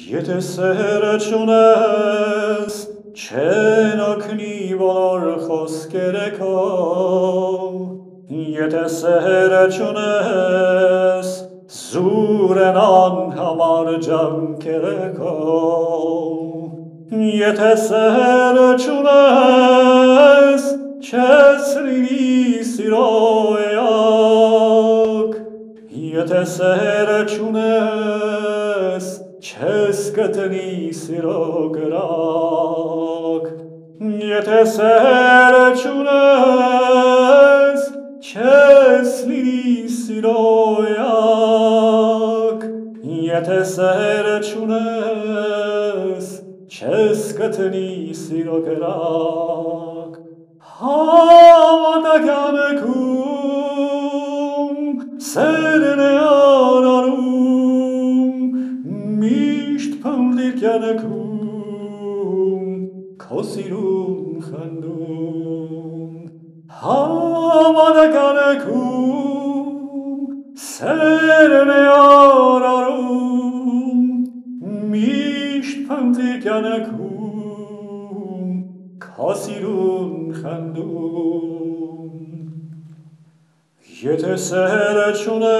Jete serračunės, čia naknybolorchos kereko. Jete serračunės, zūrenan hamarjan kereko. Jete serračunės, čia srivi siroja. Եթե սերը չունես, չես կտնի սիրո գրակ։ Եթե սերը չունես, չես լինի սիրոյակ։ Եթե սերը չունես, չես կտնի սիրո գրակ։ Հավատական եք ում, սերը pandikyanekum, Kosirum chandum. Havada gamekum, Serene ararum, Misht pandikyanekum, Kosirum chandum. Jete serečunes,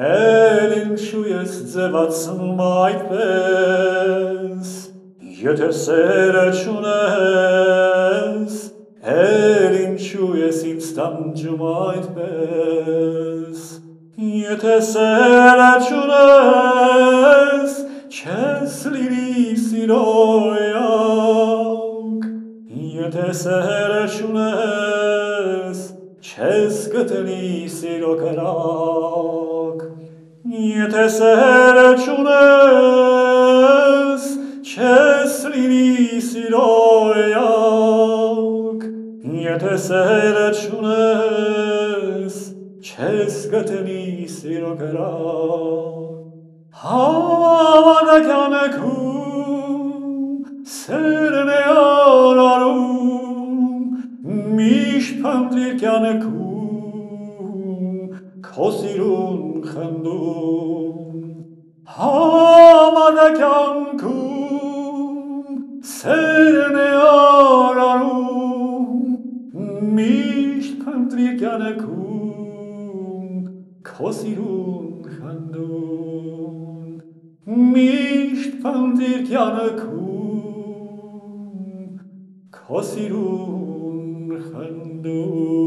elin šujes dzevac majt pes. Jete serečunes, elin šujes instant jumajt pes. Jete serečunes, česlili sirojak. Jete serečunes, Českatni sirokrak. Jete serečunes, Česlini sirojak. Jete serečunes, Českatni sirokrak. Havada gamekum, Serne ararum, քո սիրուն խնդում համանակյանքում սերն է արարում միշտ փնտրիր կյանքում քո սիրուն խնդում միշտ փնտրիր կյանքում քո սիրուն խնդում